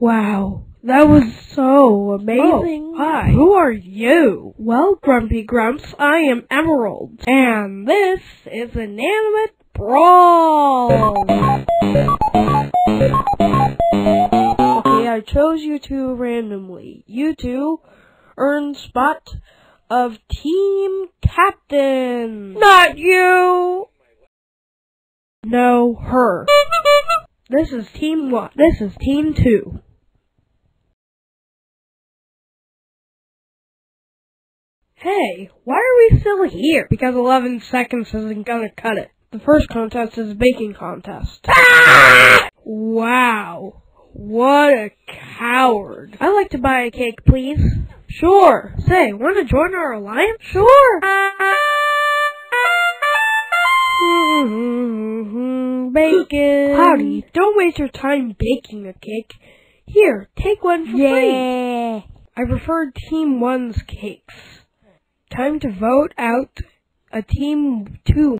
Wow, that was so amazing. Oh, hi. Who are you? Well, Grumpy Grumps, I am Emerald, And this is Inanimate Brawl. Okay, I chose you two randomly. You two earn spot of team captain. Not you. No, her. This is team one. This is team two. Hey, why are we still here? Because 11 seconds isn't gonna cut it. The first contest is a baking contest. Wow. What a coward. I'd like to buy a cake, please. Sure. Say, want to join our alliance? Sure. Bacon. Howdy, don't waste your time baking a cake. Here, take one for free. I prefer Team 1's cakes. Time to vote out a Team 2